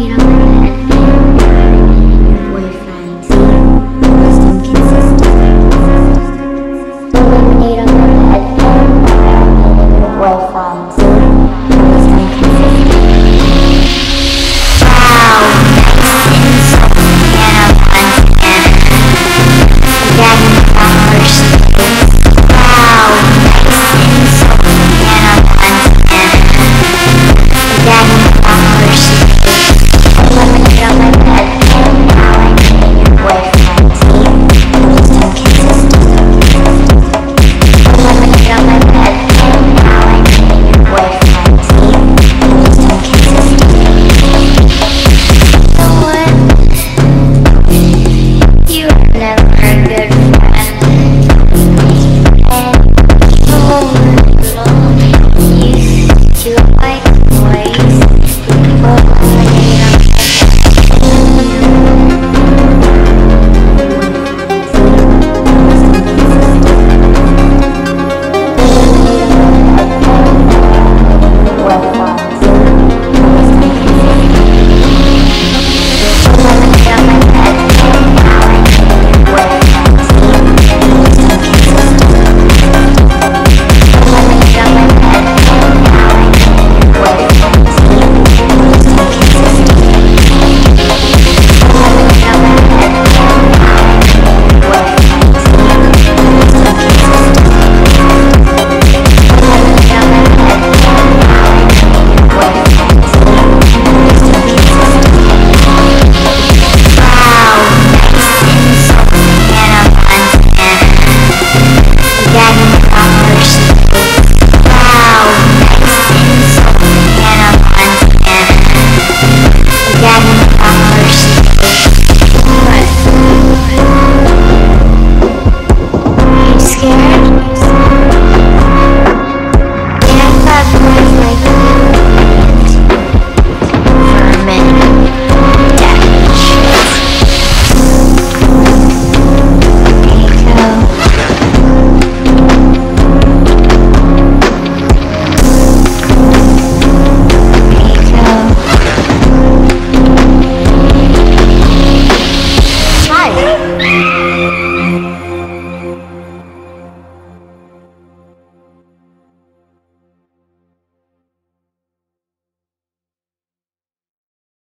செய்கிறாங்க